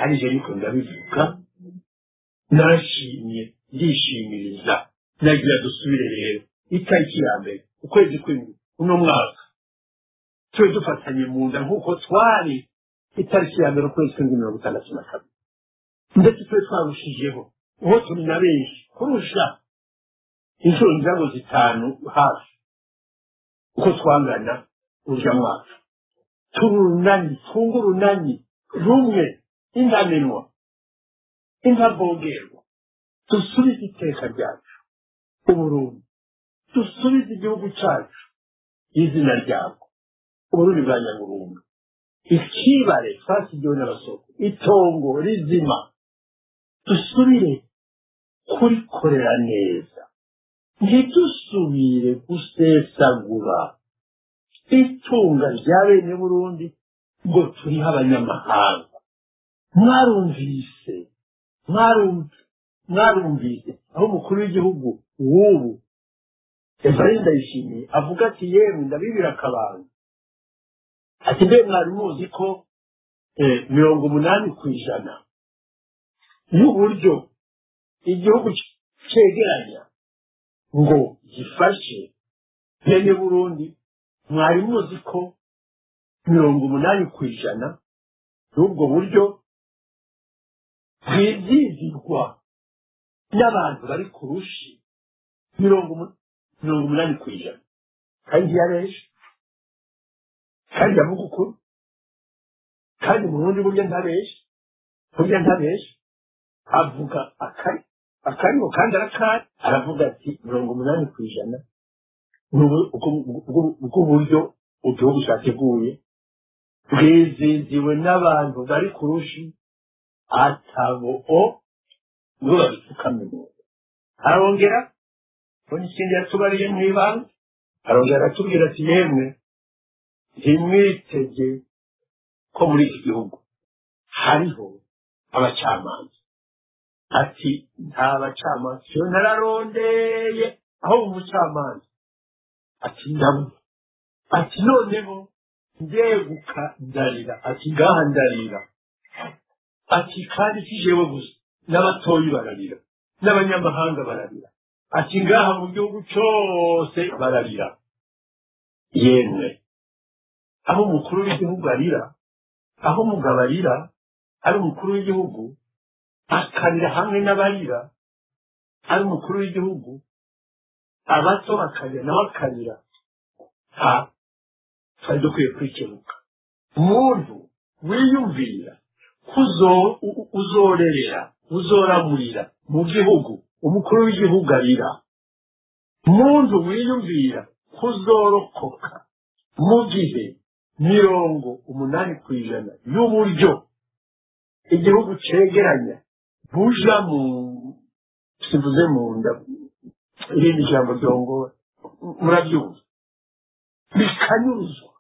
ari je ariko ndabivuga narashimye ndishimiriza. Nagira dusubire rero itariki ya mbere ukwezi kw'indwi uno mwaka. Tube dufatanye mu nda nk'uko twari itariki ya. Mbere ukwezi kw'indwi mirongo itandatu na kabiri ndetse tube twarushijeho uwo turi na benshi kurusha inshuro ngo zitanu hafi uko twangana urya mwaka turi urunani twunga urunani rumwe intamenwa intavogerwa dusubize iteka ryacu uburundi dusubize igihugu cyacu izina ryabwo uburundi bwa nyamurunga ikibare twasigiwe n'abasoko itongo rizima dusubire kurikorera neza ntidusubire gusesagura itunga rya bene burundi ngo turiho abanyamahanga mwarumvise mwarumvise aho umukuru w'igihugu w'ubu evariste ndayishimiye avuga ati yemwe ndabibira akabanga ati mbe mwari muzi ko mirongo umunani ku ijana y'uburyo igihugu cyegeranya ngo gifashe bene burundi mwari muzi ko mirongo umunani ku ijana y'ubwo buryo bwizihirwa n'abantu bari ku rushi mirongo umunani ku ijana. Kandi yareshe kandi yavuga ukuri kandi mu bundi buryo ntabeshe burya ntabeshe avuga akari akariho kandi arakari aravuga ati mirongo umunani ku ijana bw'uburyo igihugu cyateguye bwiziziwe n'abantu bari ku rushi atabo o nibo babipfukame mu arongera mbona ikindi yatubariye mu ibanga arongera aratubwira ati yemwe ntimwitege ko muri iki gihugu. Hariho abacamanza. Ati nta bacamanza. Iyo nararondeye aho umucamanza ati ndabona ati noneho ndeguka ndarira. Ati ngaha ndarira. Ati kandi kijewe gusa n'abatoyi bararira n'abanyamahanga bararira. Ati ngaha mu gihugu cyose bararira. Yemwe. Aho umukuru w'igihugu arira aho umugabo arira ari umukuru w'igihugu akarira hamwe n'abarira ari umukuru w'igihugu abato bakarira nawe akarira ha twari dukwiye kwikebuka umuntu wiyumvira uzorerera uzoramurira mu gihugu umukuru w'igihugu arira. Muntu wiyumvira kuzorokoka mu gihe mirongo umunani ku ijana. Y'uburyo igihugu cegeranya. Buja mu sivuze mu nda irindi jambo ryongora murabyumva. Bikanyuruzwa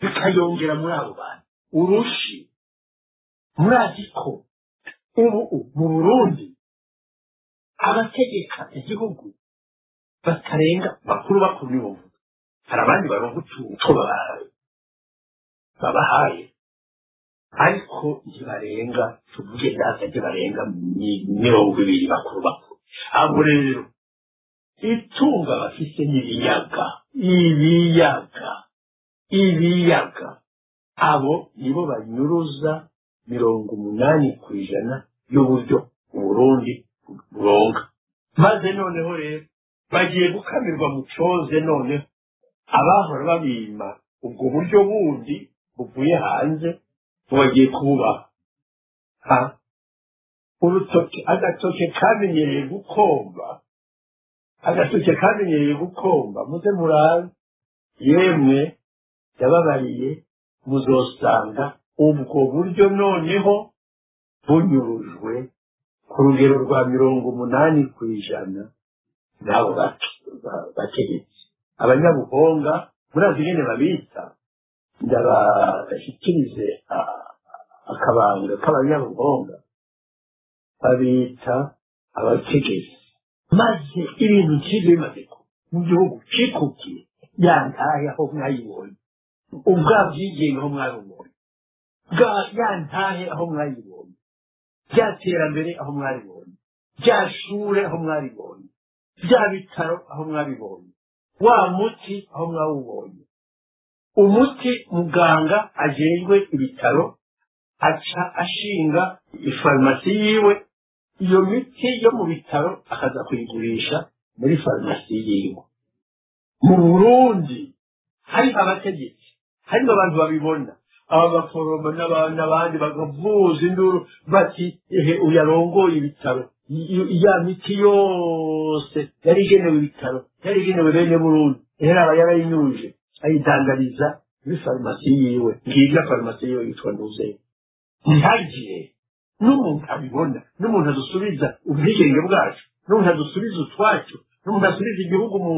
bikayongera muri abo bantu. Urushi murazi ko ubu mu burundi abategeka igihugu batarenga bakuru bakuru nibo hari abandi baronga utuntu babahaye ariko ntibarenga tuvuge ndaza ntibarenga mirongo ibiri bakuru bakuru. Abo rero itunga bafise n'ibiyaga ibiyaga ibiyaga abo nibo banyuruza mirongo umunani ku ijana y'uburyo uburundi buronga. Maze noneho rero bagiye gukamirwa mu coze noneho. Abahora babima ubwo buryo bundi buvuye hanze bagiye kububaha urutoke agatoke kamenyereye gukomba. Agatoke kamenyereye gukomba. Muze murabe yemwe yababariye muzosanga ubwo buryo noneho bunyurujwe ku rugero rwa mirongo umunani ku ijana n'abo bategetsi abanyabuhonga murazi nyine babita ndabashyikirize akabanga k'abanyabuhonga babita abategetsi maze ibintu nk'ibyo bimaze mu gihugu cyikukiye yantaye aho mwayibonye. Ubwa bwigenge aho mwabibonye. Yantahe aho mwayibonye. Bya terambere aho mwabibonye. Bya shure aho mwabibonye. Bya bitaro aho mwabibonye. Wa muti aho mwawubonye. Umuti muganga ajejwe ibitaro aca ashinga ifarumasi yiwe. Iyo miti yo mu bitaro akaza kuyigurisha muri farumasi yiwe. Mu burundi hari abategetsi harimo abantu babibona. Aba baforoma n'abandi bakavuza induru bati ehe uyarongoye ibitaro. Ya miti yose yari igenewe ibitaro yari igenewe bene burundi. Rero aba yarayinyuje. Ayidandariza muri farumasi yiwe ngiga farumasi yiwe yitwa nduzeyo ntihagire n'umuntu abibona n'umuntu adusubiza ubwigenge bwacu n'umuntu adusubiza utwacu n'umuntu asubiza igihugu mu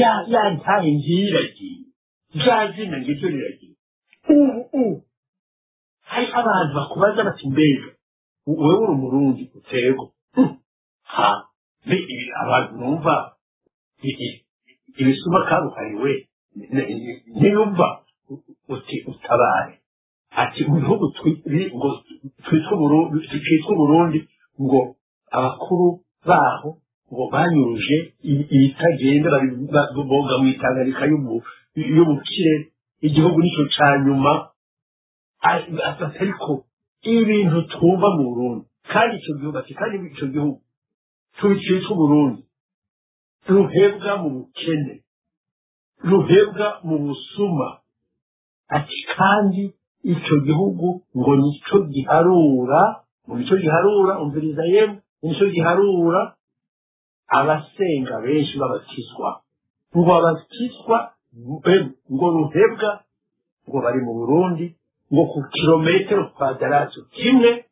ya ya ntahe ngiragiye rya zina ngiryo riragiye ubu ubu hari abantu bakubaza bati mbega wowe uri umurundi utego ha abantu numva ibisuma kabuhariwe ntiyumva uti utabare ati mu bihugu twitwa uburundi ngo abakuru baho ngo banyuruje ibitagenda boga mu itangarika y'ubukire igihugu ni cyo cya nyuma. Ariko ibintu twumva mu burundi kandi icyo gihugu kandi icyo gihugu cyitwa uburundi. Ruhebwa mu bukene ruhebwa mu busuma. Ati kandi icyo gihugu ngo ni cyo giharura ngo ni cyo giharura umviriza yemwe ni cyo giharura. Abasenga benshi b'abakizwa ngo abakizwa ngo ruhebwa ngo bari mu burundi ngo ku kilometero kwadaratu kimwe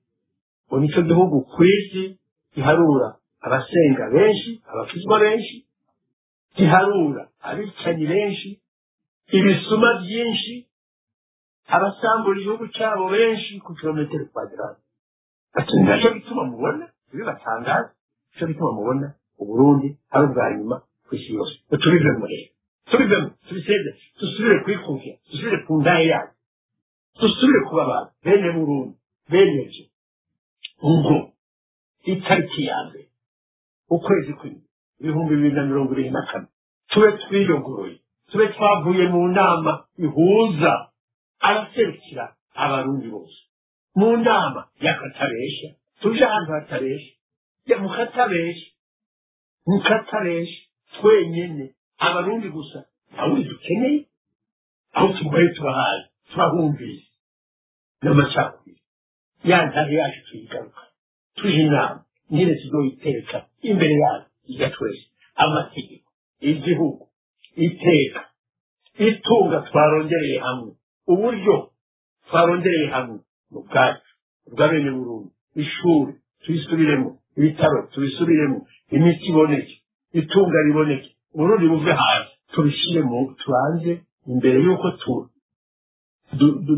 ngo ni cyo gihugu ku isi giharura. Abasenga benshi abakizwa benshi giharura abicanyi benshi ibisuma byinshi abasambura igihugu cyabo benshi ku kilometero kwadaratu ati na cyo bituma mubona bibatangaza ni cyo bituma mubona uburundi ari ubwa nyuma ku isi yose. Tubivemo rero tubivemo tubiseze dusubire kwikuvya dusubire ku ndahe yacu dusubire kuba abantu bene burundi bene byo ngo itariki ya mbere ukwezi kw'indwi ibihumbi bibiri na mirongo ibiri na kane tube twiyogoroye tube twavuye mu nama ihuza abaserukira abarundi bose. Mu nama y'akatabesha tuje ahantu hatabesha mukatabesha mukatabesha twenyene. Abarundi gusa. Ntawundi dukeneye? Aho tubaye tubahaye turahumvise. N'amacakubiri. Ya ntare yacu tuyigaruka. Tuje inama. Nyine tuzoyiteka imbere yacu ijya twese amategeko igihugu iteka itunga twarongereye hamwe uburyo twarongereye hamwe mu bwacu bwa bene burundu ishuri tubisubiremo ibitaro tubisubiremo imiti iboneke itunga riboneke uburundi buve hasi tubishyire mu tubanze imbere y'uko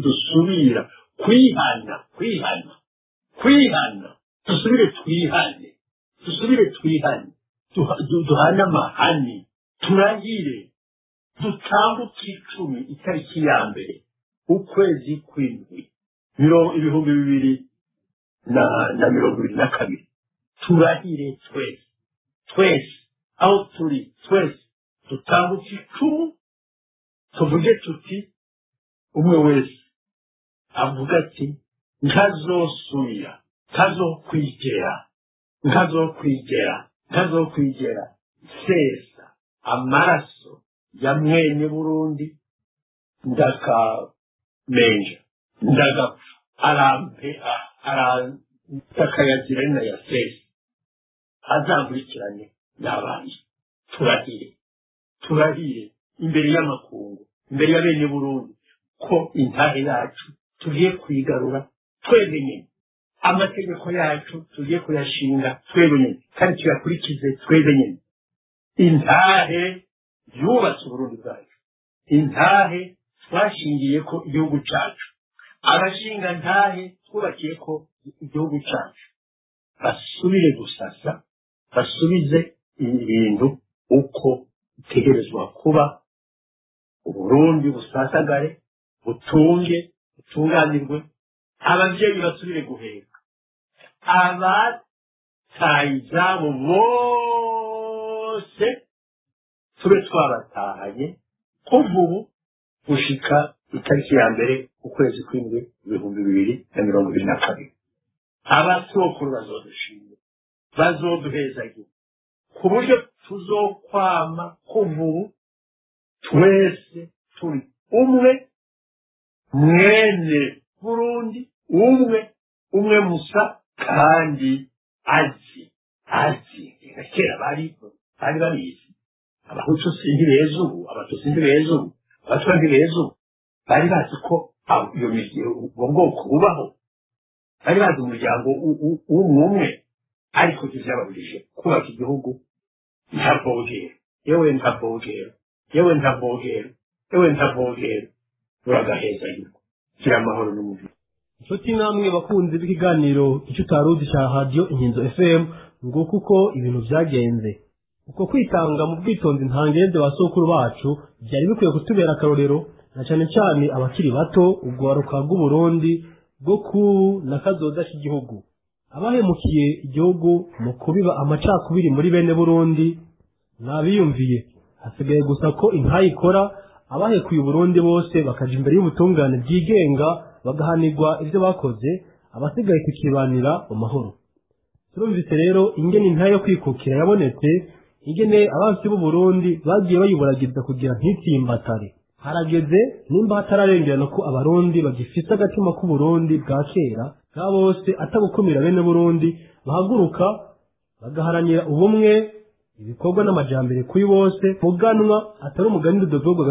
dusubira kwihana kwihana kwihana. Dusubire twihane dusubire twihane duhane amahane turahire dutambuke icumi itariki ya mbere ukwezi kw'indwi ibihumbi bibiri na mirongo ibiri na kabiri. Turahire twese twese aho turi twese. Dutambuke icumu tuvuge tuti umwe wese avuga ati nkazosubira nkazokwigera nkazokwigera nkazokwigera sesa amaraso ya mwene burundi. Ndakamenja. Ndagapfa arampe arantakayazira na ya sesa. Azankurikirane n'abandi turahire turahire imbere y'amakungu imbere ya bene burundi. Ko intahe yacu tugiye kuyigarura. Twebwe nyine amategeko yacu tugiye kuyashinga twebwe nyine kandi tuyakurikize twebwe nyine intahe yubatse uburundi bwacu. Intahe twashingiye ko igihugu cyacu abashinga ntahe twubakiye ko igihugu cyacu basubire gusasa basubize ibintu uko bitegerezwa kuba. Uburundi busasagare butunge butunganirwe. Ababyeyi basubire guheka abataye ibyabo bose tube twabatahanye kuva ubu gushika itariki ya mbere ukwezi kw'indwi ibihumbi bibiri na mirongo ibiri na kabiri. Abasokuru bazodushimira bazoduhezagira ku buryo tuzokwama kuva ubu twese turi umwe mwene burundi umwe umwe musa kandi azi azi. Reka kera bari bari babizi abahutu sindi beza ubu abatutsi ndi beza ubu abatwa ndi beza ubu bari bazi ko iyo ubwo bwoko bubaho bari bazi umuryango w'umwe umwe ariko ntibyababurije kubaka igihugu. Nta bwogero yewe nta bwogero yewe nta bwogero yewe nta bwogero uragaheza yuko. Gira amahoro n'umubiri. Inshuti namwe bakunzi b'ikiganiro icyo utaruzi cya radiyo inkinzo fm nguko uko ibintu byagenze. Uko kwitanga mu bwitonzi ntangende ba sokuru bacu byari bikwiye kutubera akarorero na cyane cyane abakiri bato urwaruka rw'uburundi bwo ku na kazoza k'igihugu. Abahemukiye igihugu mu kubiba amacakubiri muri bene burundi ntabiyumviye hasigaye gusa ko intayikora abahekuye uburundi bose bakaja imbere y'ubutungane bwigenga bagahanirwa ibyo bakoze abasigaye kukibanira amahoro turumvise rero ingene intahe yo kwikukira yabonetse ingene abansi b'uburundi bagiye bayiburagiza kugira ntitsimbatare harageze nimba hatararengerana ko abarundi bagifise agatima k'uburundi bwa kera nka bose atagukumira bene burundi bahaguruka bagaharanira ubumwe ibikorwa n'amajambere kuri bose muganwa atari umugani rudovogwa